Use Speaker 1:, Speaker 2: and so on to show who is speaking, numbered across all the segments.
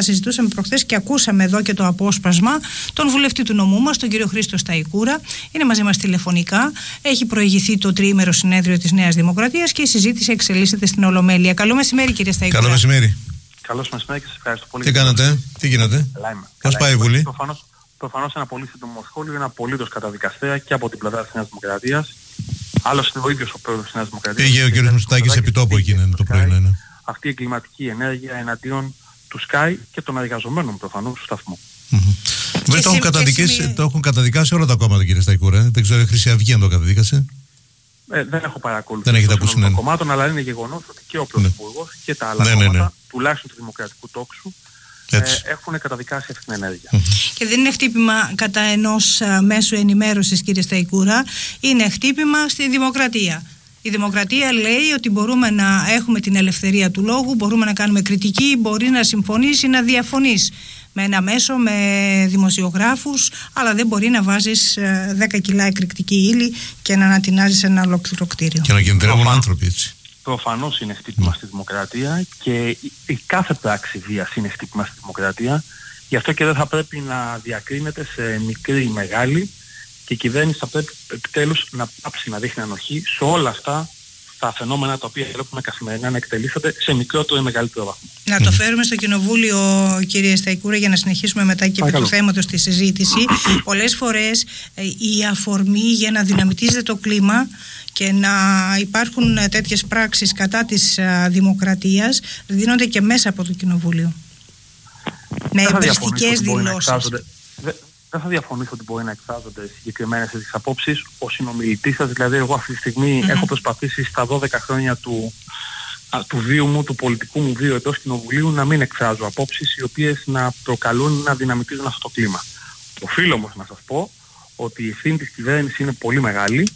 Speaker 1: Θα συζητούσαμε προχθές και ακούσαμε εδώ και το απόσπασμα τον βουλευτή του νομού μας, τον κύριο Χρήστο Σταϊκούρα. Είναι μαζί μας τηλεφωνικά. Έχει προηγηθεί το τριήμερο συνέδριο της Νέας Δημοκρατίας και η συζήτηση εξελίσσεται στην Ολομέλεια. Καλό μεσημέρι, κύριε Σταϊκούρα.
Speaker 2: Καλό μεσημέρι.
Speaker 3: Καλό μεσημέρι και σας ευχαριστώ πολύ.
Speaker 2: Τι κάνατε, τι γίνεται, Πώς πάει η Βουλή;
Speaker 3: Προφανώ ένα πολύ σύντομο σχόλιο είναι απολύτως καταδικαστέα και από την πλευρά της Νέας Δημοκρατίας. Άλλωστε ο ίδιος ο πρόεδρος της Νέας Δημοκρατίας.
Speaker 2: Πήγε ο κ. Μουστάκη επί τόπου εκείνη το πρωί. Ναι.
Speaker 3: Αυτή η εγκληματική ενέργεια εναντίον του ΣΚΑΙ και των εργαζομένων προφανώς του σταθμού.
Speaker 2: Mm-hmm. Το, έχουν το έχουν καταδικάσει όλα τα κόμματα, κύριε Σταϊκούρα. Δεν ξέρω, η Χρυσή Αυγή αν το καταδίκασε.
Speaker 3: Ε, δεν έχω παρακολουθήσει
Speaker 2: δεν έχετε ακούσει
Speaker 3: των κομμάτων, αλλά είναι γεγονός ότι και ο Πρωθυπουργός ναι. και τα άλλα ναι, ναι κόμματα, ναι, ναι. τουλάχιστον του Δημοκρατικού Τόξου, ε, έχουν καταδικάσει αυτή την ενέργεια.
Speaker 1: Και δεν είναι χτύπημα κατά ενός ε, μέσου ενημέρωσης, κύριε Σταϊκούρα, είναι χτύπημα στη δημοκρατία. Η δημοκρατία λέει ότι μπορούμε να έχουμε την ελευθερία του λόγου, μπορούμε να κάνουμε κριτική, μπορεί να συμφωνήσει ή να διαφωνήσει με ένα μέσο, με δημοσιογράφους, αλλά δεν μπορεί να βάζεις 10 ε, κιλά εκρηκτική ύλη και να ανατινάζεις ένα ολόκληρο κτίριο.
Speaker 2: Και να κινδυνεύουν άνθρωποι έτσι.
Speaker 3: Προφανώς είναι χτύπημα στη δημοκρατία και η κάθε πράξη βίας είναι χτύπημα στη δημοκρατία. Γι' αυτό και δεν θα πρέπει να διακρίνεται σε μικρή ή μεγάλη και η κυβέρνηση θα πρέπει επιτέλους να πάψει να δείχνει ανοχή σε όλα αυτά τα φαινόμενα τα οποία βλέπουμε καθημερινά να εκτελήσονται σε μικρότερο ή μεγαλύτερο βαθμό.
Speaker 1: Να το φέρουμε στο Κοινοβούλιο, κύριε Σταϊκούρα, για να συνεχίσουμε μετά και επί του θέματος της συζήτησης. Πολλές φορές ε, η αφορμή για να δυναμητίζεται το κλίμα και να υπάρχουν τέτοιες πράξεις κατά της δημοκρατίας δίνονται και μέσα από το Κοινοβούλιο. Με εμπριστικές δηλώσεις
Speaker 3: δεν θα διαφωνήσω ότι μπορεί να εκφράζονται συγκεκριμένες τέτοιες απόψεις. Ο συνομιλητής σας, δηλαδή, εγώ αυτή τη στιγμη έχω προσπαθήσει στα 12 χρόνια του, του βίου μου, του πολιτικού μου βίου εντός κοινοβουλίου, να μην εκφράζω απόψεις οι οποίες να προκαλούν να δυναμητίζουν αυτό το κλίμα. Οφείλω όμως να σας πω ότι η ευθύνη της κυβέρνησης είναι πολύ μεγάλη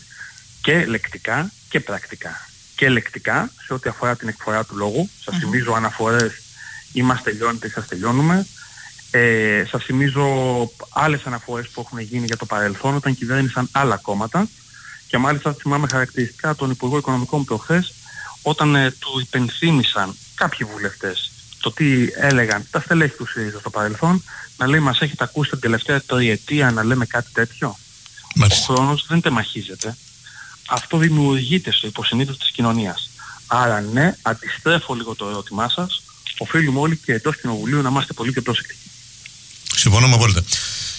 Speaker 3: και λεκτικά και πρακτικά. Και λεκτικά σε ό,τι αφορά την εκφορά του λόγου. Σας mm-hmm. θυμίζω αναφορές, είμαστε τελειώνετε ή σας τελειώνουμε. Ε, σας θυμίζω άλλες αναφορές που έχουν γίνει για το παρελθόν όταν κυβέρνησαν άλλα κόμματα και μάλιστα θυμάμαι χαρακτηριστικά τον Υπουργό Οικονομικών προχθές όταν ε, του υπενθύμησαν κάποιοι βουλευτές το τι έλεγαν τα στελέχη του ΣΥΡΙΖΑ στο παρελθόν να λέει μας έχετε ακούσει την τελευταία τριετία να λέμε κάτι τέτοιο; Ο χρόνος δεν τεμαχίζεται. Αυτό δημιουργείται στο υποσυνείδητο της κοινωνίας. Άρα ναι, αντιστρέφω λίγο το ερώτημά σας, οφείλουμε όλοι και εντός κοινοβουλίου να είμαστε πολύ και προσεκτικοί.
Speaker 2: Συμφωνώ απόλυτα.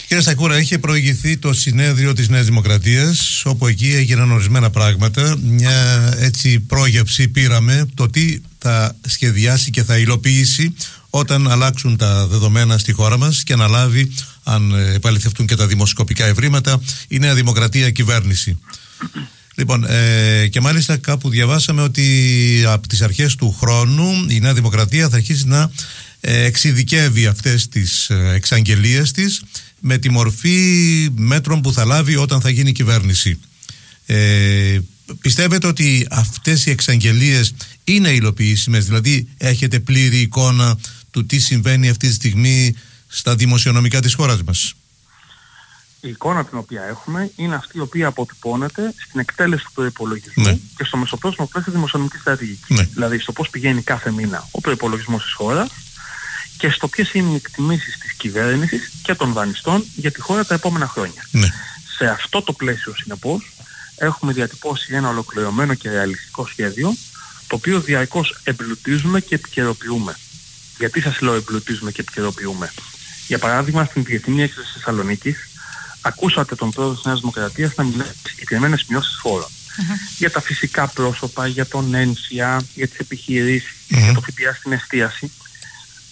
Speaker 2: Κύριε Στακούρα, είχε προηγηθεί το συνέδριο της Νέας Δημοκρατίας, όπου εκεί έγιναν ορισμένα πράγματα. Μια έτσι πρόγευση πήραμε το τι θα σχεδιάσει και θα υλοποιήσει όταν αλλάξουν τα δεδομένα στη χώρα μας και να λάβει, αν επαληθευτούν και τα δημοσκοπικά ευρήματα, η Νέα Δημοκρατία κυβέρνηση. Λοιπόν, ε, και μάλιστα κάπου διαβάσαμε ότι από τις αρχές του χρόνου η Νέα Δημοκρατία θα αρχίσει να εξειδικεύει αυτές τις ε, εξαγγελίες της με τη μορφή μέτρων που θα λάβει όταν θα γίνει κυβέρνηση. Ε, πιστεύετε ότι αυτές οι εξαγγελίες είναι υλοποιήσιμες, δηλαδή έχετε πλήρη εικόνα του τι συμβαίνει αυτή τη στιγμή στα δημοσιονομικά της χώρας μας;
Speaker 3: Η εικόνα την οποία έχουμε είναι αυτή η οποία αποτυπώνεται στην εκτέλεση του προπολογισμού ναι. και στο μεσοπρόθεσμο πλαίσιο δημοσιονομικής στρατηγικής. Ναι. Δηλαδή στο πώς πηγαίνει κάθε μήνα ο προπολογισμό της χώρας, και στο ποιες είναι οι εκτιμήσεις της κυβέρνησης και των δανειστών για τη χώρα τα επόμενα χρόνια.
Speaker 2: Ναι.
Speaker 3: Σε αυτό το πλαίσιο, συνεπώς, έχουμε διατυπώσει ένα ολοκληρωμένο και ρεαλιστικό σχέδιο, το οποίο διαρκώς εμπλουτίζουμε και επικαιροποιούμε. Γιατί σας λέω εμπλουτίζουμε και επικαιροποιούμε; Για παράδειγμα, στην Διεθνή Έκθεση τη Θεσσαλονίκης, ακούσατε τον πρόεδρο της Νέας Δημοκρατίας να μιλάει για συγκεκριμένες μειώσεις φόρων. Mm-hmm. Για τα φυσικά πρόσωπα, για τον ένσια, για τις επιχειρήσεις, mm-hmm. για το ΦΠΑ στην εστίαση.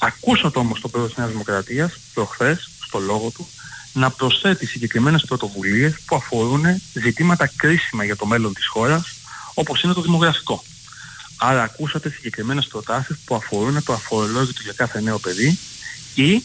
Speaker 3: Ακούσατε όμως το πρόεδρο της Νέας Δημοκρατίας προχθές στο λόγο του να προσθέτει συγκεκριμένες πρωτοβουλίες που αφορούν ζητήματα κρίσιμα για το μέλλον της χώρας όπως είναι το δημογραφικό. Άρα ακούσατε συγκεκριμένες προτάσεις που αφορούν το αφορολόγιο του για κάθε νέο παιδί ή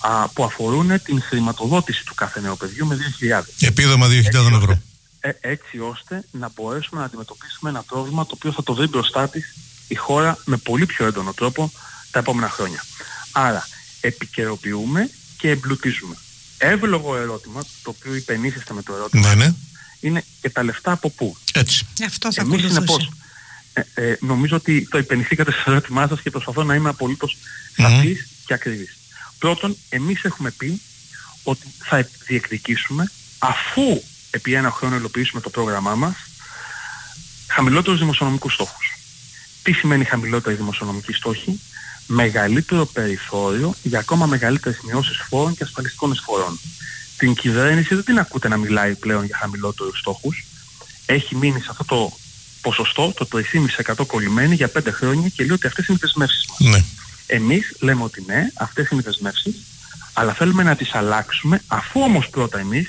Speaker 3: α, που αφορούν την χρηματοδότηση του κάθε νέου παιδιού με 2.000.
Speaker 2: Επίδομα 2.000 ευρώ.
Speaker 3: Ε, έτσι ώστε να μπορέσουμε να αντιμετωπίσουμε ένα πρόβλημα το οποίο θα το βρει μπροστά της η χώρα με πολύ πιο έντονο τρόπο τα επόμενα χρόνια. Άρα επικαιροποιούμε και εμπλουτίζουμε. Εύλογο ερώτημα, το οποίο υπενήσεστε με το ερώτημα,
Speaker 2: ναι, ναι.
Speaker 3: είναι και τα λεφτά από πού;
Speaker 2: Έτσι.
Speaker 1: Αυτό θα
Speaker 3: Εμείς συνεπώς, ε, ε, νομίζω ότι το υπενηθήκατε στο ερώτημά σας και προσπαθώ να είμαι απολύτως σαφής και ακριβής. Πρώτον, εμείς έχουμε πει ότι θα διεκδικήσουμε αφού επί ένα χρόνο υλοποιήσουμε το πρόγραμμά μας χαμηλότερους δημοσιονομικούς στόχους. Τι σημαίνει χαμηλότερη δημοσιονομική στόχη; Μεγαλύτερο περιθώριο για ακόμα μεγαλύτερες μειώσεις φόρων και ασφαλιστικών εισφορών. Την κυβέρνηση δεν την ακούτε να μιλάει πλέον για χαμηλότερους στόχους. Έχει μείνει σε αυτό το ποσοστό, το 3,5% κολλημένη για 5 χρόνια και λέει ότι αυτές είναι οι δεσμεύσεις μας.
Speaker 2: Ναι.
Speaker 3: Εμείς λέμε ότι ναι, αυτές είναι οι δεσμεύσεις, αλλά θέλουμε να τις αλλάξουμε αφού όμως πρώτα εμείς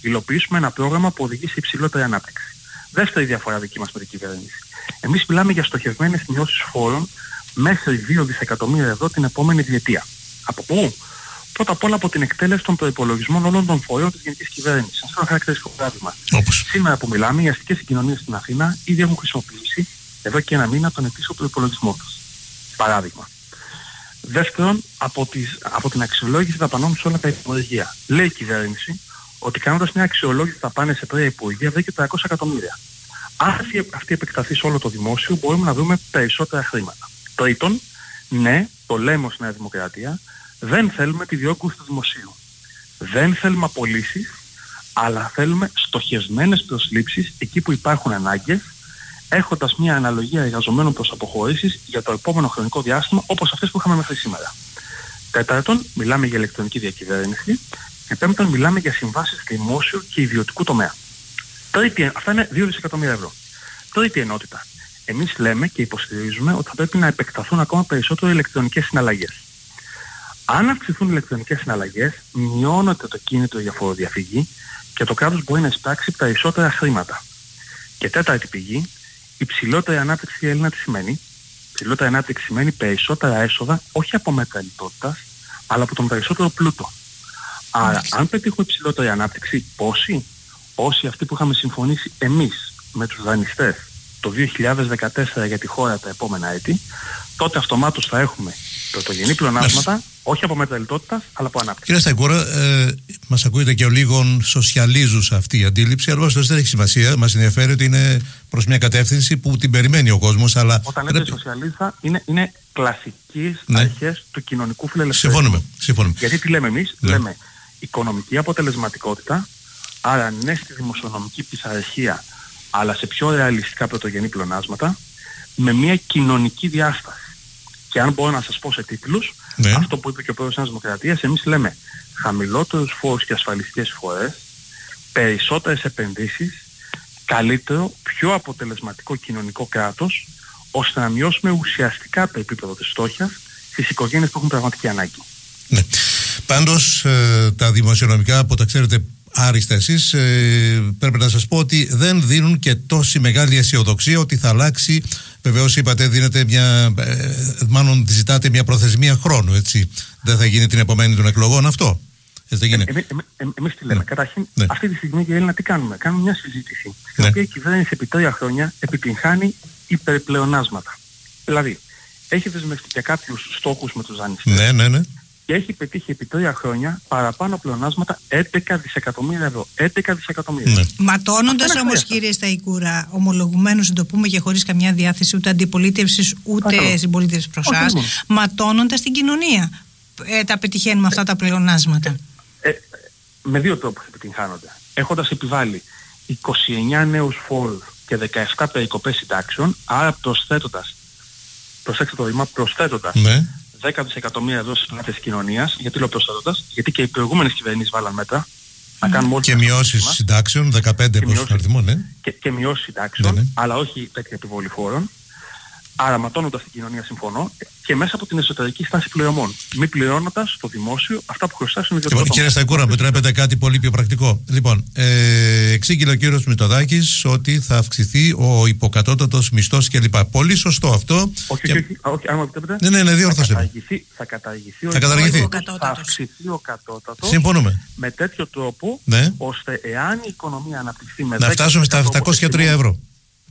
Speaker 3: υλοποιήσουμε ένα πρόγραμμα που οδηγεί σε υψηλότερη ανάπτυξη. Δεύτερη διαφορά δική μας με την κυβέρνηση. Εμείς μιλάμε για στοχευμένες μειώσεις φόρων μέχρι 2 δισεκατομμύρια ευρώ την επόμενη διετία. Από πού; Πρώτα απ' όλα από την εκτέλεση των προϋπολογισμών όλων των φορέων της Γενικής Κυβέρνησης. Αυτό είναι ένα χαρακτηριστικό παράδειγμα.
Speaker 2: Όπως.
Speaker 3: Σήμερα που μιλάμε, οι αστικές συγκοινωνίες στην Αθήνα ήδη έχουν χρησιμοποιήσει εδώ και ένα μήνα τον ετήσιο προϋπολογισμό τους. Παράδειγμα. Δεύτερον, από, τις, από την αξιολόγηση δαπανών σε όλα τα υπουργεία. Λέει η κυβέρνηση ότι κάνοντας μια αξιολόγηση θα πάνε σε τρία υπουργεία βρήκε 300 εκατομμύρια. Αν αυτή επεκταθεί σε όλο το δημόσιο μπορούμε να δούμε περισσότερα χρήματα. Τρίτον, ναι, το λέμε ως Νέα Δημοκρατία, δεν θέλουμε τη διόγκωση του δημοσίου. Δεν θέλουμε απολύσεις, αλλά θέλουμε στοχευμένες προσλήψεις εκεί που υπάρχουν ανάγκες, έχοντας μια αναλογία εργαζομένων προς αποχωρήσεις για το επόμενο χρονικό διάστημα όπως αυτές που είχαμε μέχρι σήμερα. Τέταρτον, μιλάμε για ηλεκτρονική διακυβέρνηση και πέμπτον, μιλάμε για συμβάσεις δημόσιου και ιδιωτικού τομέα. Τρίτη, αυτά είναι 2 δισεκατομμύρια ευρώ. Τρίτη ενότητα. Εμείς λέμε και υποστηρίζουμε ότι θα πρέπει να επεκταθούν ακόμα περισσότερο οι ηλεκτρονικές συναλλαγές. Αν αυξηθούν οι ηλεκτρονικές συναλλαγές, μειώνεται το κίνητρο για φοροδιαφυγή και το κράτος μπορεί να εισπράξει περισσότερα χρήματα. Και τέταρτη πηγή, η ψηλότερη ανάπτυξη για Έλληνα τι σημαίνει; Ψηλότερη ανάπτυξη σημαίνει περισσότερα έσοδα, όχι από μέτρα λιτότητας, αλλά από τον περισσότερο πλούτο. Άρα, αν πετύχουμε υψηλότερη ανάπτυξη, πόσοι, όσοι αυτοί που είχαμε συμφωνήσει εμείς με τους δανειστές το 2014 για τη χώρα τα επόμενα έτη, τότε αυτομάτως θα έχουμε πρωτογενή πλεονάσματα, όχι από μέτρα λιτότητας, αλλά από ανάπτυξη.
Speaker 2: Κύριε Σταϊκούρα, ε, μας ακούγεται και ο λίγο σοσιαλίζουσα αυτή η αντίληψη, αλλά όσο δεν έχει σημασία. Μας ενδιαφέρει ότι είναι προς μια κατεύθυνση που την περιμένει ο κόσμος. Αλλά
Speaker 3: Όταν λέτε σοσιαλίζουσα, είναι, είναι κλασικέ ναι. αρχές του κοινωνικού φιλελευθερισμού.
Speaker 2: Συμφωνούμε. Συμφωνούμε.
Speaker 3: Γιατί τι λέμε εμείς, ναι. λέμε οικονομική αποτελεσματικότητα, άρα ναι στη δημοσιονομική πειθαρχία, αλλά σε πιο ρεαλιστικά πρωτογενή πλεονάσματα, με μια κοινωνική διάσταση. Και αν μπορώ να σας πω σε τίτλους, ναι. αυτό που είπε και ο πρόεδρος της Δημοκρατίας, εμείς λέμε χαμηλότερους φόρους και ασφαλιστικές φορές, περισσότερες επενδύσεις, καλύτερο, πιο αποτελεσματικό κοινωνικό κράτος, ώστε να μειώσουμε ουσιαστικά το επίπεδο της στόχιας στις οικογένειες που έχουν πραγματική ανάγκη.
Speaker 2: Ναι. Πάντως ε, τα δημοσιονομικά από τα ξέρετε άριστα εσείς ε, πρέπει να σας πω ότι δεν δίνουν και τόση μεγάλη αισιοδοξία ότι θα αλλάξει Βεβαίως είπατε δίνετε μια ε, μάλλον ζητάτε μια προθεσμία χρόνου έτσι δεν θα γίνει την επομένη των εκλογών αυτό
Speaker 3: έτσι δεν Εμείς, εμείς τι λέμε. Ναι. Καταρχήν, ναι. αυτή τη στιγμή για Έλληνα τι κάνουμε; Κάνουμε μια συζήτηση στην ναι. οποία η κυβέρνηση επί τρία χρόνια επιτυγχάνει υπερπλεονάσματα. Δηλαδή, έχει δεσμευτεί για κάποιους στόχους με τους δανειστές.
Speaker 2: Ναι, ναι, ναι
Speaker 3: και έχει πετύχει επί τρία χρόνια παραπάνω πλεονάσματα 11 δισεκατομμύρια ευρώ. 11 δισεκατομμύρια. Ναι.
Speaker 1: Ματώνοντας όμως, κύριε Σταϊκούρα, ομολογουμένως να το πούμε και χωρίς καμιά διάθεση ούτε αντιπολίτευσης ούτε συμπολίτευσης προς εσά, ματώνοντας την κοινωνία. Ε, τα πετυχαίνουμε αυτά τα πλεονάσματα.
Speaker 3: Ε, με δύο τρόπους επιτυγχάνονται. Έχοντας επιβάλει 29 νέους φόρους και 17 περικοπές συντάξεων, άρα προσθέτοντας. Προσέξτε το βήμα, προσθέτοντας ναι. 10 δισεκατομμύρια ευρώ στις πλάτες κοινωνίας, γιατί λέω προσθέτοντας, γιατί και οι προηγούμενες κυβερνήσεις βάλαν μέτρα,
Speaker 2: να κάνουμε και μειώσεις συντάξεων, 15 πόσο αριθμό, ναι.
Speaker 3: Και, και μειώσεις συντάξεων, ναι, ναι. αλλά όχι τέτοια επιβολή φόρων. Άρα ματώνοντας την κοινωνία συμφωνώ και μέσα από την εσωτερική στάση πληρωμών. Μη πληρώνοντας το δημόσιο αυτά που χρωστάς στον ιδιωτικό
Speaker 2: λοιπόν, Κύριε Σταϊκούρα, μου τρέπετε κάτι πολύ πιο πρακτικό. Λοιπόν, ε, εξήγηλε ο κύριος Μητοδάκης ότι θα αυξηθεί ο υποκατώτατος μισθός κλπ. Πολύ σωστό αυτό.
Speaker 3: Όχι, και... όχι, όχι, αν μου επιτρέπετε.
Speaker 2: Ναι, ναι, ναι, διόρθωσε. Θα
Speaker 3: καταργηθεί, θα καταργηθεί,
Speaker 2: θα καταργηθεί.
Speaker 3: Ο θα αυξηθεί ο κατώτατος
Speaker 2: Συμφωνούμε.
Speaker 3: με τέτοιο τρόπο ναι. ώστε εάν η οικονομία αναπτυχθεί με
Speaker 2: να φτάσουμε στα 703 ευρώ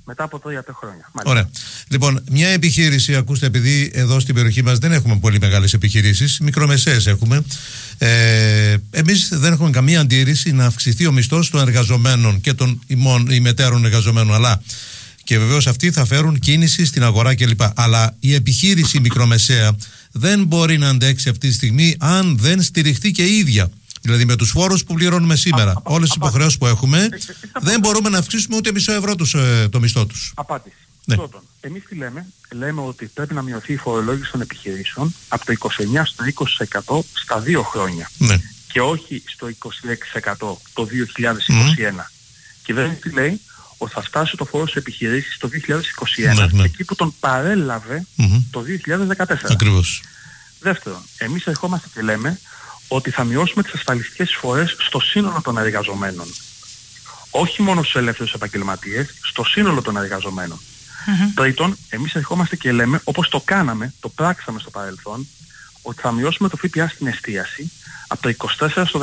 Speaker 3: μετά από τρία χρόνια.
Speaker 2: Μάλιστα. Ωραία. Λοιπόν, μια επιχείρηση, ακούστε, επειδή εδώ στην περιοχή μας δεν έχουμε πολύ μεγάλες επιχειρήσεις, μικρομεσαίες έχουμε. Ε, Εμείς δεν έχουμε καμία αντίρρηση να αυξηθεί ο μισθός των εργαζομένων και των ημών, ημετέρων εργαζομένων. Αλλά και βεβαίως αυτοί θα φέρουν κίνηση στην αγορά κλπ. Αλλά η επιχείρηση η μικρομεσαία δεν μπορεί να αντέξει αυτή τη στιγμή αν δεν στηριχτεί και η ίδια. Δηλαδή με τους φόρους που πληρώνουμε σήμερα, όλες τις υποχρεώσεις που έχουμε, ε, ε, δεν μπορούμε να αυξήσουμε ούτε μισό ευρώ τους, ε, το μισθό τους.
Speaker 3: Απάντηση. Ναι. Πρώτον, εμείς τι λέμε, λέμε ότι πρέπει να μειωθεί η φορολόγηση των επιχειρήσεων από το 29% στο 20% στα δύο χρόνια.
Speaker 2: Ναι.
Speaker 3: Και όχι στο 26% το 2021. Mm. Και δεν τι λέει, ότι θα φτάσει το φόρο σε επιχειρήσεις το 2021, ναι, ναι. εκεί που τον παρέλαβε το 2014.
Speaker 2: Ακριβώς.
Speaker 3: Δεύτερον, εμείς ερχόμαστε και λέμε ότι θα μειώσουμε τις ασφαλιστικές εισφορές στο σύνολο των εργαζομένων. Όχι μόνο στους ελεύθερους επαγγελματίες, στο σύνολο των εργαζομένων. Mm-hmm. Τρίτον, εμείς ερχόμαστε και λέμε, όπως το κάναμε, το πράξαμε στο παρελθόν, ότι θα μειώσουμε το ΦΠΑ στην εστίαση από το 24% στο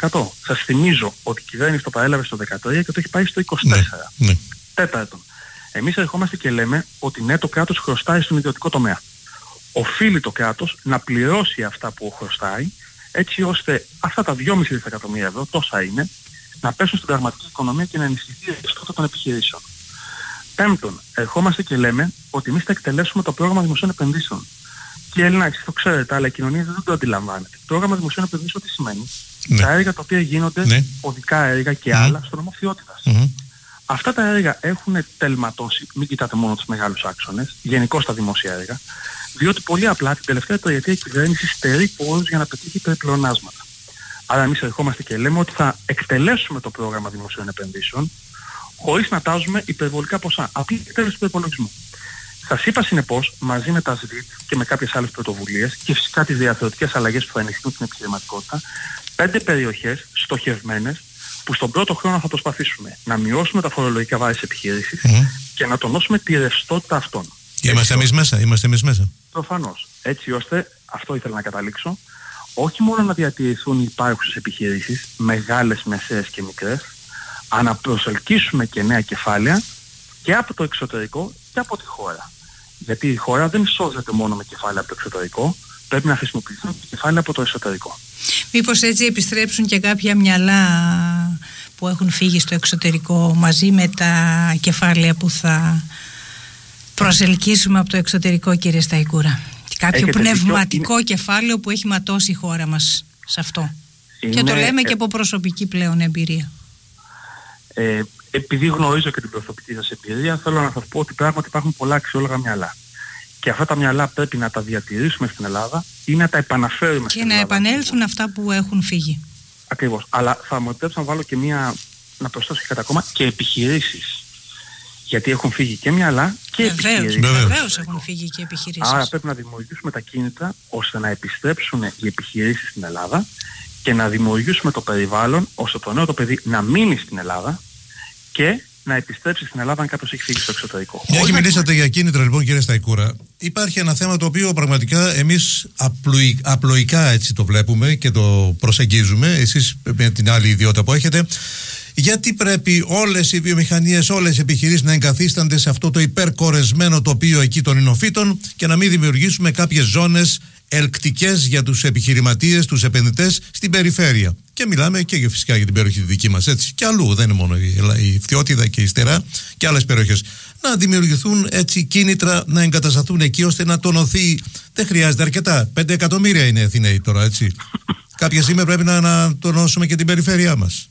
Speaker 3: 13%. Σας θυμίζω ότι η κυβέρνηση το παρέλαβε στο 13% και το έχει πάει στο 24%. Ναι,
Speaker 2: ναι.
Speaker 3: Τέταρτον, εμείς ερχόμαστε και λέμε ότι ναι, το κράτος χρωστάει στον ιδιωτικό τομέα. Οφείλει το κράτος να πληρώσει αυτά που χρωστάει έτσι ώστε αυτά τα 2,5 δισεκατομμύρια ευρώ, τόσα είναι, να πέσουν στην πραγματική οικονομία και να ενισχυθεί η ρευστότητα των επιχειρήσεων. Πέμπτον, ερχόμαστε και λέμε ότι εμείς θα εκτελέσουμε το πρόγραμμα δημοσίων επενδύσεων. Και Έλληνα, εσείς το ξέρετε, αλλά η κοινωνία δεν το αντιλαμβάνεται. Το πρόγραμμα δημοσίων επενδύσεων τι σημαίνει. Ναι. Τα έργα τα οποία γίνονται, ναι. οδικά έργα και άλλα, στο νομο Αυτά τα έργα έχουν τελματώσει, μην κοιτάτε μόνο τους μεγάλους άξονες, γενικώς τα δημόσια έργα, διότι πολύ απλά την τελευταία τριετία η κυβέρνηση στερεί πόρους για να πετύχει περιπλεονάσματα. Άρα εμείς ερχόμαστε και λέμε ότι θα εκτελέσουμε το πρόγραμμα δημοσίων επενδύσεων χωρίς να τάζουμε υπερβολικά ποσά. Απλή εκτέλεση του υπολογισμού. Σας είπα συνεπώς, μαζί με τα ΣΔΙΤ και με κάποιες άλλες πρωτοβουλίες και φυσικά τις διαθεωτικές αλλαγές που θα ενισχύουν την επιχειρηματικότητα, πέντε περιοχές στοχευμένες που στον πρώτο χρόνο θα προσπαθήσουμε να μειώσουμε τα φορολογικά βάρη της επιχείρησης και να τονώσουμε τη ρευστότητα αυτών.
Speaker 2: Είμαστε εμείς μέσα, είμαστε εμείς μέσα.
Speaker 3: Προφανώς. Έτσι ώστε, αυτό ήθελα να καταλήξω, όχι μόνο να διατηρηθούν οι υπάρχουσες επιχειρήσεις, μεγάλες, μεσαίες και μικρές, αλλά να προσελκύσουμε και νέα κεφάλαια και από το εξωτερικό και από τη χώρα. Γιατί η χώρα δεν σώζεται μόνο με κεφάλαια από το εξωτερικό, πρέπει να χρησιμοποιηθούν και κεφάλαια από το εσωτερικό.
Speaker 1: Μήπως έτσι επιστρέψουν και κάποια μυαλά που έχουν φύγει στο εξωτερικό μαζί με τα κεφάλαια που θα προσελκύσουμε από το εξωτερικό κύριε Σταϊκούρα. Κάποιο πνευματικό κεφάλαιο που έχει ματώσει η χώρα μας σε αυτό. Και το λέμε και από προσωπική πλέον εμπειρία.
Speaker 3: Ε, επειδή γνωρίζω και την προσωπική σας εμπειρία, θέλω να σας πω ότι πράγματι υπάρχουν πολλά αξιόλογα μυαλά. Και αυτά τα μυαλά πρέπει να τα διατηρήσουμε στην Ελλάδα ή να τα επαναφέρουμε
Speaker 1: και
Speaker 3: στην Ελλάδα.
Speaker 1: Και να επανέλθουν αυτά που έχουν φύγει.
Speaker 3: Ακριβώς. Αλλά θα μου επιτρέψω να βάλω και μία, να προσθέσω και κατά ακόμα, και επιχειρήσεις γιατί έχουν φύγει και μυαλά και επιχειρήσεις.
Speaker 1: Βεβαίως έχουν φύγει και επιχειρήσεις.
Speaker 3: Άρα πρέπει να δημιουργήσουμε τα κίνητρα ώστε να επιστρέψουν οι επιχειρήσεις στην Ελλάδα και να δημιουργήσουμε το περιβάλλον ώστε το νέο το παιδί να μείνει στην Ελλάδα και να επιστρέψει στην Ελλάδα αν κάποιος έχει φύγει στο εξωτερικό.
Speaker 2: Μια και μιλήσατε για κίνητρα λοιπόν κύριε Σταϊκούρα. Υπάρχει ένα θέμα το οποίο πραγματικά εμείς απλοϊκά έτσι το βλέπουμε και το προσεγγίζουμε. Εσείς με την άλλη ιδιότητα που έχετε γιατί πρέπει όλες οι βιομηχανίες, όλες οι επιχειρήσεις να εγκαθίστανται σε αυτό το υπερκορεσμένο τοπίο εκεί των υνοφύτων και να μην δημιουργήσουμε κάποιες ζώνες ελκτικές για τους επιχειρηματίες, τους επενδυτές στην περιφέρεια. Και μιλάμε και φυσικά για την περιοχή δική μας έτσι και αλλού, δεν είναι μόνο η Φτιότιδα και η Στερά και άλλες περιοχές. Να δημιουργηθούν έτσι κίνητρα να εγκατασταθούν εκεί ώστε να τονωθεί. Δεν χρειάζεται αρκετά. 5 εκατομμύρια είναι Αθηναίοι τώρα έτσι. Κάποια στιγμή πρέπει να, να τονώσουμε και την περιφέρειά μας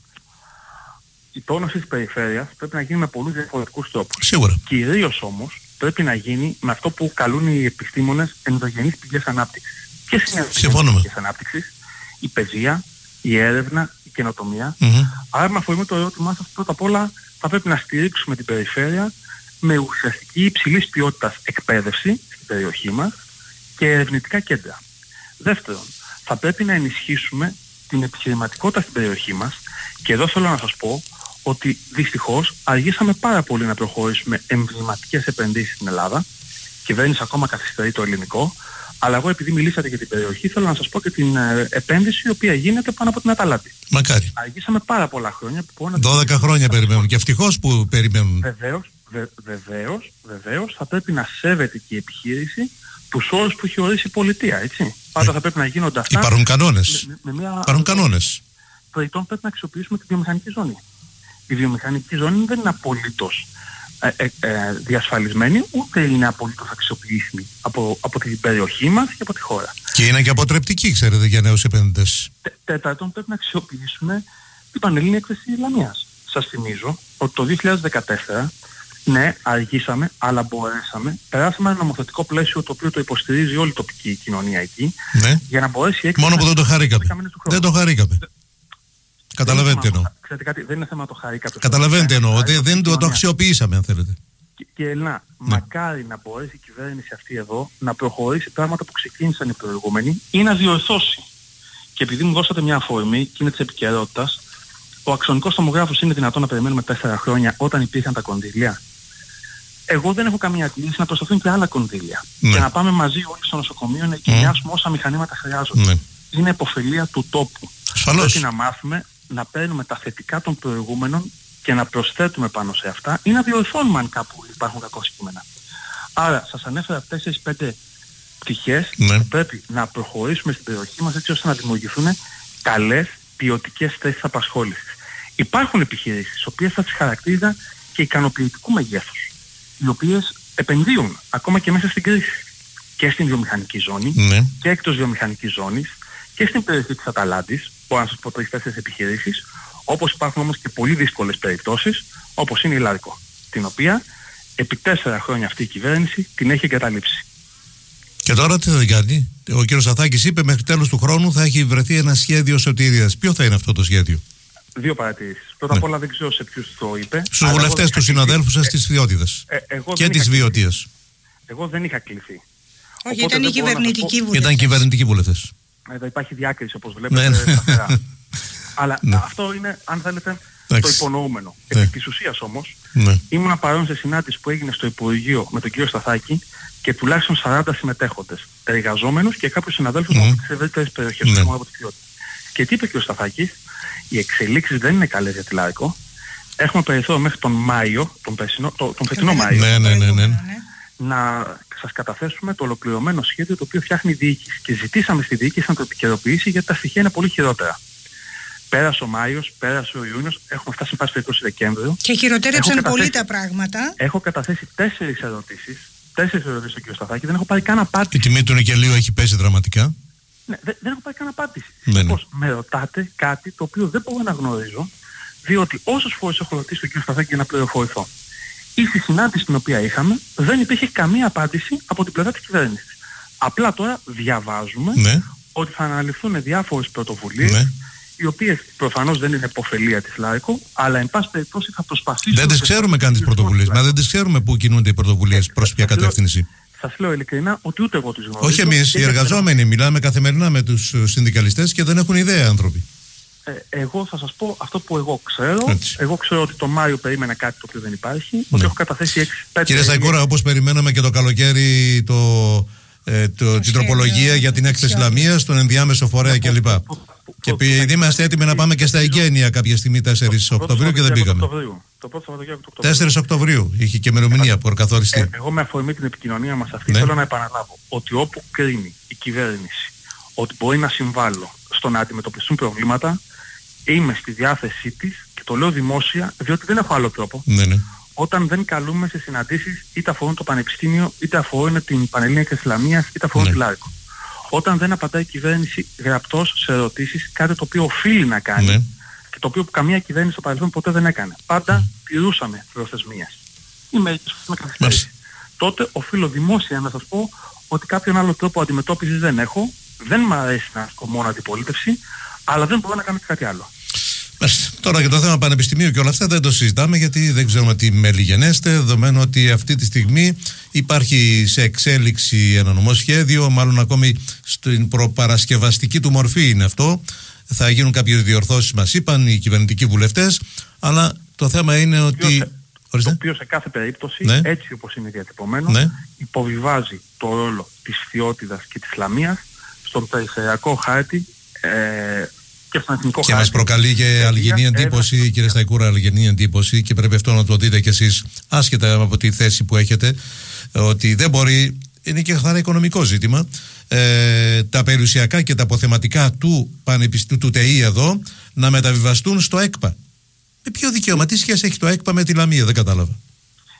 Speaker 3: η τόνωση της περιφέρειας πρέπει να γίνει με πολλούς διαφορετικούς τρόπους.
Speaker 2: Σίγουρα.
Speaker 3: Κυρίως όμως πρέπει να γίνει με αυτό που καλούν οι επιστήμονες ενδογενείς πηγές ανάπτυξης. Ποιες είναι οι πηγές ανάπτυξης, η παιδεία, η έρευνα, η καινοτομία. Mm-hmm. Άρα με αφορμή το ερώτημά σας πρώτα απ' όλα θα πρέπει να στηρίξουμε την περιφέρεια με ουσιαστική υψηλής ποιότητας εκπαίδευση στην περιοχή μας και ερευνητικά κέντρα. Δεύτερον, θα πρέπει να ενισχύσουμε την επιχειρηματικότητα στην περιοχή μας και εδώ θέλω να σας πω ότι δυστυχώς αργήσαμε πάρα πολύ να προχωρήσουμε εμβληματικές επενδύσεις στην Ελλάδα. Η κυβέρνηση ακόμα καθυστερεί το ελληνικό. Αλλά εγώ επειδή μιλήσατε για την περιοχή θέλω να σας πω και την ε, επένδυση η οποία γίνεται πάνω από την Αταλάτη.
Speaker 2: Μακάρι.
Speaker 3: Αργήσαμε πάρα πολλά χρόνια.
Speaker 2: Που 12 χρόνια περιμένουν και ευτυχώς που περιμένουν.
Speaker 3: Βεβαίως, βε, βεβαίως, βεβαίως θα πρέπει να σέβεται και η επιχείρηση τους όρους που έχει ορίσει η πολιτεία, έτσι. Πάντα ε, θα πρέπει να γίνονται αυτά.
Speaker 2: Υπάρχουν κανόνες. Με, με μια... Υπάρχουν κανόνες.
Speaker 3: Τρίτον πρέπει να αξιοποιήσουμε τη βιομηχανική ζώνη η βιομηχανική ζώνη δεν είναι απολύτως ε, ε, ε, διασφαλισμένη, ούτε είναι απολύτως αξιοποιήσιμη από, από την περιοχή μας και από τη χώρα.
Speaker 2: Και είναι και αποτρεπτική, ξέρετε, για νέους επενδυτές.
Speaker 3: Τε, τέταρτον, πρέπει να αξιοποιήσουμε την Πανελλήνια Έκθεση της Ισλαμίας. Σας θυμίζω ότι το 2014 ναι, αργήσαμε, αλλά μπορέσαμε. Περάσαμε ένα νομοθετικό πλαίσιο το οποίο το υποστηρίζει όλη η τοπική κοινωνία εκεί.
Speaker 2: Ναι.
Speaker 3: Για να μπορέσει η έκθεση
Speaker 2: Μόνο που
Speaker 3: να
Speaker 2: δεν το χαρήκαμε.
Speaker 3: 12 μήνες του χρόνου.
Speaker 2: Δεν το χαρήκαμε. Καταλαβαίνετε
Speaker 3: Δεν είναι
Speaker 2: εννοώ.
Speaker 3: θέμα- Ξέρετε κάτι, δεν είναι θέμα να το χαρεί κάποιος.
Speaker 2: Καταλαβαίνετε εννοώ.
Speaker 3: Είναι
Speaker 2: ότι
Speaker 3: η
Speaker 2: Δεν το, το
Speaker 3: κοινωνία.
Speaker 2: αξιοποιήσαμε, αν θέλετε.
Speaker 3: Και, και Ελένα, μακάρι να μπορέσει η κυβέρνηση αυτή εδώ να προχωρήσει πράγματα που ξεκίνησαν οι προηγούμενοι ή να διορθώσει. Και επειδή μου δώσατε μια αφορμή και είναι της επικαιρότητας, ο αξονικός τομογράφος είναι δυνατόν να περιμένουμε τέσσερα χρόνια όταν υπήρχαν τα κονδύλια; Εγώ δεν έχω καμία αντίληση να προσταθούν και άλλα κονδύλια.
Speaker 2: Ναι.
Speaker 3: Και να πάμε μαζί όλοι στο νοσοκομείο να εγκαινιάσουμε όσα μηχανήματα χρειάζονται.
Speaker 2: Ναι.
Speaker 3: Είναι υποφελία του τόπου.
Speaker 2: Ασφαλώς.
Speaker 3: Πρέπει να μάθουμε να παίρνουμε τα θετικά των προηγούμενων και να προσθέτουμε πάνω σε αυτά ή να διορθώνουμε αν κάπου υπάρχουν κακό κείμενα. Άρα σας ανέφερα 4-5 πτυχές
Speaker 2: Ναι.
Speaker 3: που πρέπει να προχωρήσουμε στην περιοχή μας έτσι ώστε να δημιουργηθούν καλές ποιοτικές θέσεις απασχόλησης. Υπάρχουν επιχειρήσεις, τις οποίες θα τις χαρακτήριζα και ικανοποιητικού μεγέθους, οι οποίες επενδύουν ακόμα και μέσα στην κρίση και στην βιομηχανική ζώνη
Speaker 2: Ναι.
Speaker 3: και εκτός βιομηχανικής ζώνης και στην περιοχή της Αταλάντης, μπορώ να σας πω τρεις-τέσσερις επιχειρήσεις, όπως υπάρχουν όμως και πολύ δύσκολες περιπτώσεις, όπως είναι η Λάρκο, την οποία επί τέσσερα χρόνια αυτή η κυβέρνηση την έχει εγκαταλείψει.
Speaker 2: Και τώρα τι θα κάνει; Ο κύριος Αθάκης είπε μέχρι τέλος του χρόνου θα έχει βρεθεί ένα σχέδιο σωτηρίας. Ποιο θα είναι αυτό το σχέδιο;
Speaker 3: Δύο παρατηρήσεις. Πρώτα
Speaker 2: Ναι.
Speaker 3: απ' όλα δεν ξέρω σε ποιους το είπε.
Speaker 2: Στους
Speaker 3: αλλά εγώ
Speaker 2: βουλευτές
Speaker 3: δεν
Speaker 2: του
Speaker 3: είχα
Speaker 2: συναδέλφους
Speaker 3: κληθεί.
Speaker 2: σας της Βιότητας.
Speaker 3: Ε, εγώ
Speaker 2: Και
Speaker 3: δεν
Speaker 2: της
Speaker 3: είχα κληθεί.
Speaker 2: Βιωτίας.
Speaker 3: Εγώ δεν είχα κληθεί.
Speaker 1: Όχι,
Speaker 3: Οπότε
Speaker 1: ήταν οι
Speaker 3: δεν μπορώ να σας
Speaker 1: κυβερνητικοί
Speaker 3: πω-
Speaker 1: βουλευτές.
Speaker 2: Ήταν κυβερνητικοί βουλευτές.
Speaker 3: Εδώ υπάρχει διάκριση όπως
Speaker 2: Ναι,
Speaker 3: βλέπετε
Speaker 2: ναι.
Speaker 3: σταθερά. Αλλά
Speaker 2: Ναι.
Speaker 3: αυτό είναι, αν θέλετε,
Speaker 2: Εντάξει.
Speaker 3: το υπονοούμενο.
Speaker 2: Ναι.
Speaker 3: Επί της ουσίας όμως,
Speaker 2: Ναι.
Speaker 3: ήμουν παρόν σε συνάντηση που έγινε στο Υπουργείο με τον κύριο Σταθάκη και τουλάχιστον 40 συμμετέχοντες, εργαζόμενους και κάποιους συναδέλφους
Speaker 2: Μμμ.
Speaker 3: από τις ευρύτερες περιοχές,
Speaker 2: Ναι.
Speaker 3: όχι μόνο από τις ποιότητες. Και τι είπε ο κύριος Σταθάκης, οι εξελίξεις δεν είναι καλές για τη Λάρικο. Έχουμε περιθώριο μέχρι τον Μάιο, τον, περσινό, το- τον φετινό Μάιο,
Speaker 2: Ναι, ναι, ναι, ναι.
Speaker 3: να σας καταθέσουμε το ολοκληρωμένο σχέδιο το οποίο φτιάχνει η διοίκηση. Και ζητήσαμε στη διοίκηση να το επικαιροποιήσει γιατί τα στοιχεία είναι πολύ χειρότερα. Πέρασε ο Μάιος, πέρασε ο Ιούνιος, έχουμε φτάσει πάση περιπτώσει Δεκέμβριο.
Speaker 1: Και χειροτέρεψαν
Speaker 3: Έχω
Speaker 1: πολύ
Speaker 3: καταθέσει-
Speaker 1: τα πράγματα.
Speaker 3: Έχω καταθέσει τέσσερις ερωτήσεις, τέσσερις ερωτήσεις στον κύριο Σταθάκη, δεν έχω πάρει καν
Speaker 2: Η
Speaker 3: απάντηση.
Speaker 2: τιμή του νικελίου έχει πέσει δραματικά.
Speaker 3: Ναι, δεν, δεν έχω πάρει καν απάντηση.
Speaker 2: Ναι, ναι.
Speaker 3: Συνεπώς, με ρωτάτε κάτι το οποίο δεν μπορώ να γνωρίζω, διότι όσες φορές έχω ρωτήσει τον κύριο Σταθάκη για να πληροφορηθώ, ή στη συνάντηση την οποία είχαμε, δεν υπήρχε καμία απάντηση από την πλευρά της κυβέρνησης. Απλά τώρα διαβάζουμε
Speaker 2: Ναι.
Speaker 3: ότι θα αναλυθούν διάφορες πρωτοβουλίες,
Speaker 2: Ναι.
Speaker 3: οι οποίες προφανώς δεν είναι υποφελία της ΛΑΕΚΟ, αλλά εν πάση περιπτώσει θα προσπαθήσουν...
Speaker 2: Δεν τις ξέρουμε καν τις πρωτοβουλίες. Μα δεν τις ξέρουμε πού κινούνται οι πρωτοβουλίες
Speaker 3: Ε,
Speaker 2: προς ποια
Speaker 3: σας λέω-
Speaker 2: κατεύθυνση.
Speaker 3: Σας λέω ειλικρινά ότι ούτε εγώ τις γνωρίζω.
Speaker 2: Όχι εμείς,
Speaker 3: και
Speaker 2: οι
Speaker 3: δεν ξέρω-
Speaker 2: εργαζόμενοι. Μιλάμε καθημερινά με τους ε, συνδικαλιστές και δεν έχουν ιδέα άνθρωποι.
Speaker 3: Ε, εγώ θα σας πω αυτό που εγώ ξέρω.
Speaker 2: Έτσι.
Speaker 3: Εγώ ξέρω ότι το Μάιο περίμενα κάτι το οποίο δεν υπάρχει.
Speaker 2: Ναι.
Speaker 3: Ότι έχω καταθέσει 6-5...
Speaker 2: Κύριε Σταϊκούρα, όπως περιμέναμε και το καλοκαίρι το, ε, το, την
Speaker 1: σχέδιο
Speaker 2: τροπολογία για την έκθεση
Speaker 1: της
Speaker 2: Λαμίας, τον ενδιάμεσο φορέα κλπ. Και επειδή είμαστε έτοιμοι να πάμε και στα εγγένεια κάποια στιγμή 4 Οκτωβρίου και δεν πήγαμε.
Speaker 3: Το πρώτο Σαββατοκύριακο του Οκτωβρίου.
Speaker 2: 4 Οκτωβρίου είχε και ημερομηνία προκαθοριστή.
Speaker 3: Ε, εγώ με αφορμή την επικοινωνία μας αυτή
Speaker 2: Ναι.
Speaker 3: θέλω να επαναλάβω ότι όπου κρίνει η κυβέρνηση ότι μπορεί να συμβάλλω στο να αντιμετωπιστούν προβλήματα είμαι στη διάθεσή της και το λέω δημόσια διότι δεν έχω άλλο τρόπο
Speaker 2: Ναι, ναι.
Speaker 3: όταν δεν καλούμε σε συναντήσεις είτε αφορούν το Πανεπιστήμιο, είτε αφορούν την Πανελλήνια και Ισλαμίας, είτε αφορούν
Speaker 2: Ναι.
Speaker 3: τη Λάρικο. Όταν δεν απαντάει η κυβέρνηση γραπτός σε ερωτήσεις, κάτι το οποίο οφείλει να κάνει
Speaker 2: Ναι.
Speaker 3: και το οποίο καμία κυβέρνηση στο παρελθόν ποτέ δεν έκανε. Πάντα τηρούσαμε προθεσμίες. Ή μερικές φορές με καθυστέρηση.
Speaker 2: Μάλιστα.
Speaker 3: Τότε οφείλω δημόσια να σας πω ότι κάποιον άλλο τρόπο αντιμετώπισης δεν έχω. Δεν μου αρέσει να ασκώ μόνο αντιπολίτευση, αλλά δεν μπορώ να κάνω και κάτι άλλο.
Speaker 2: Μάλιστα. Τώρα για το θέμα πανεπιστημίου και όλα αυτά δεν το συζητάμε γιατί δεν ξέρουμε τι μέλη γενέστε, δεδομένου ότι αυτή τη στιγμή υπάρχει σε εξέλιξη ένα νομοσχέδιο, μάλλον ακόμη στην προπαρασκευαστική του μορφή είναι αυτό. Θα γίνουν κάποιες διορθώσεις μας είπαν οι κυβερνητικοί βουλευτές, αλλά το θέμα είναι
Speaker 3: Το
Speaker 2: ότι...
Speaker 3: οποίο σε- Το
Speaker 2: Ορίστε.
Speaker 3: οποίο σε κάθε περίπτωση,
Speaker 2: Ναι.
Speaker 3: έτσι όπως είναι διατυπωμένο,
Speaker 2: Ναι.
Speaker 3: υποβιβάζει το ρόλο της Φιώτιδας και της Λαμίας στον περιφερειακό χάρτη ε, και στον εθνικό
Speaker 2: Και
Speaker 3: χάρτη.
Speaker 2: μα προκαλεί και
Speaker 3: Παιδείας,
Speaker 2: αλγενή
Speaker 3: έρευνας
Speaker 2: εντύπωση,
Speaker 3: και
Speaker 2: κύριε Σταϊκούρα, αλγενή εντύπωση και πρέπει αυτό να το δείτε κι εσείς, άσχετα από τη θέση που έχετε, ότι δεν μπορεί. Είναι και καθαρά οικονομικό ζήτημα. Ε, τα περιουσιακά και τα αποθεματικά του Πανεπιστήμιου του ΤΕΗ εδώ να μεταβιβαστούν στο ΕΚΠΑ. Με ποιο δικαίωμα, τι σχέση έχει το ΕΚΠΑ με τη Λαμία, δεν κατάλαβα.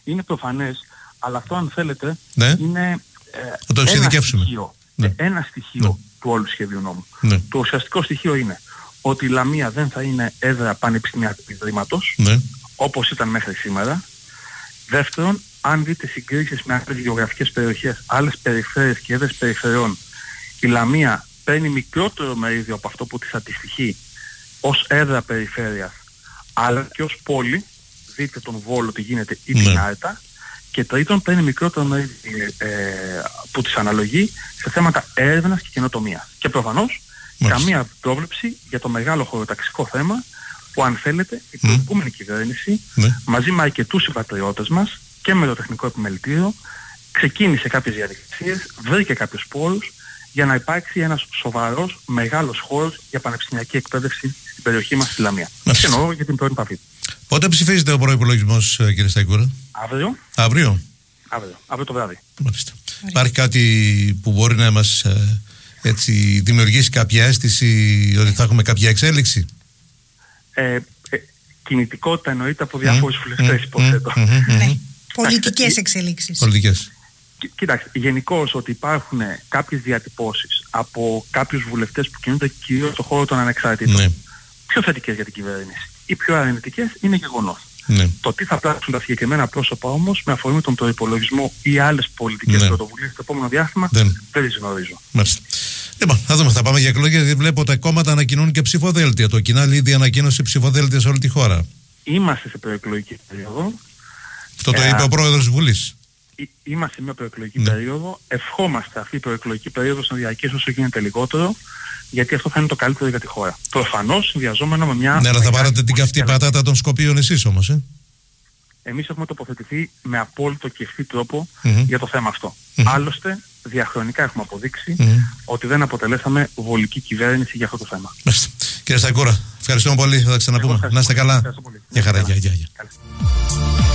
Speaker 3: είναι προφανές, αλλά αυτό αν θέλετε
Speaker 2: Ναι.
Speaker 3: είναι ε,
Speaker 2: Θα το
Speaker 3: ένα
Speaker 2: εξειδικεύσουμε.
Speaker 3: στοιχείο,
Speaker 2: Ναι.
Speaker 3: ένα στοιχείο
Speaker 2: Ναι.
Speaker 3: του όλου σχεδίου νόμου.
Speaker 2: Ναι.
Speaker 3: Το ουσιαστικό στοιχείο είναι ότι η Λαμία δεν θα είναι έδρα πανεπιστημιακού ιδρύματος,
Speaker 2: Ναι.
Speaker 3: όπως ήταν μέχρι σήμερα. Δεύτερον, αν δείτε συγκρίσεις με άλλες γεωγραφικές περιοχές, άλλες περιφέρειες και έδρες περιφερειών, η Λαμία παίρνει μικρότερο μερίδιο από αυτό που της αντιστοιχεί ως έδρα περιφέρειας, αλλά και ως πόλη, δείτε τον Βόλο τι γίνεται ή την
Speaker 2: Ναι.
Speaker 3: Άρτα, και τρίτον παίρνει μικρότερο μερίδιο ε, που της αναλογεί σε θέματα έρευνας και καινοτομίας. Και προφανώς
Speaker 2: Μάλιστα.
Speaker 3: καμία πρόβλεψη για το μεγάλο χωροταξικό θέμα που αν θέλετε η προηγούμενη κυβέρνηση
Speaker 2: Ναι.
Speaker 3: μαζί με αρκετούς συμπατριώτες μας και με το τεχνικό επιμελητήριο ξεκίνησε κάποιες διαδικασίες, βρήκε κάποιους πόρους για να υπάρξει ένας σοβαρός μεγάλος χώρος για πανεπιστημιακή εκπαίδευση στην περιοχή μας στη Λαμία.
Speaker 2: Μάλιστα.
Speaker 3: Και εννοώ για την πρώτη επαφή.
Speaker 2: Πότε ψηφίζεται ο προπολογισμό, κύριε Σταϊκούρα,
Speaker 3: Αύριο,
Speaker 2: αύριο.
Speaker 3: αύριο, αύριο το βράδυ.
Speaker 2: Μάλιστα. Υπάρχει κάτι που μπορεί να μας ε, έτσι, δημιουργήσει κάποια αίσθηση ότι θα έχουμε κάποια εξέλιξη;
Speaker 3: Ε, ε, κινητικότητα εννοείται από διάφορους βουλευτές υποθέτω.
Speaker 2: Μμμ, μμμ, μμμ.
Speaker 1: Ναι. Πολιτικές
Speaker 3: ε,
Speaker 1: εξελίξεις.
Speaker 2: Πολιτικές.
Speaker 3: Κι- Κοιτάξτε, γενικώς ότι υπάρχουν κάποιες διατυπώσεις από κάποιους βουλευτές που κινούνται κυρίως στον χώρο των ανεξάρτητων.
Speaker 2: Ναι.
Speaker 3: Πιο θετικές για την κυβέρνηση ή πιο αρνητικές είναι γεγονός.
Speaker 2: Ναι.
Speaker 3: Το τι θα πράξουν τα συγκεκριμένα πρόσωπα όμως με αφορμή τον προϋπολογισμό ή άλλες πολιτικές
Speaker 2: Ναι.
Speaker 3: πρωτοβουλίες στο επόμενο διάστημα
Speaker 2: Δεν.
Speaker 3: δεν τις γνωρίζω.
Speaker 2: Μάλιστα. Λοιπόν, θα δούμε. Θα πάμε για εκλογές. γιατί Βλέπω τα κόμματα ανακοινώνουν και ψηφοδέλτια. Το κοινάλ ήδη ανακοίνωσε ψηφοδέλτια σε όλη τη χώρα.
Speaker 3: Είμαστε σε προεκλογική περίοδο.
Speaker 2: Αυτό το
Speaker 3: Ε,
Speaker 2: είπε ο πρόεδρος τη Βουλής.
Speaker 3: Εί- Είμαστε σε μια προεκλογική
Speaker 2: Ναι.
Speaker 3: περίοδο. Ευχόμαστε αυτή η προεκλογική περίοδος να διαρκέσει όσο γίνεται λιγότερο, γιατί αυτό θα είναι το καλύτερο για τη χώρα. Προφανώς συνδυαζόμενο με μια.
Speaker 2: Ναι, αλλά θα
Speaker 3: μεγάλη
Speaker 2: πάρετε την
Speaker 3: πολιτική
Speaker 2: καυτή
Speaker 3: αλλαγή.
Speaker 2: πατάτα των Σκοπίων εσείς όμως. Ε;
Speaker 3: Εμείς έχουμε τοποθετηθεί με απόλυτο και ευθύ τρόπο
Speaker 2: Μμμ.
Speaker 3: για το θέμα αυτό.
Speaker 2: Μμμ.
Speaker 3: Άλλωστε, διαχρονικά έχουμε αποδείξει
Speaker 2: Μμμ.
Speaker 3: ότι δεν αποτελέσαμε βολική κυβέρνηση για αυτό το θέμα.
Speaker 2: Μάλιστα. Κύριε Σταϊκούρα, ευχαριστούμε πολύ. Θα τα ξαναπούμε.
Speaker 3: Εγώ ευχαριστώ
Speaker 2: Να είστε
Speaker 3: πολύ.
Speaker 2: καλά.
Speaker 3: Ευχαριστώ πολύ.
Speaker 2: Γεια χαρά.
Speaker 3: Καλά.
Speaker 2: Γεια, γεια, γεια.
Speaker 3: Καλή.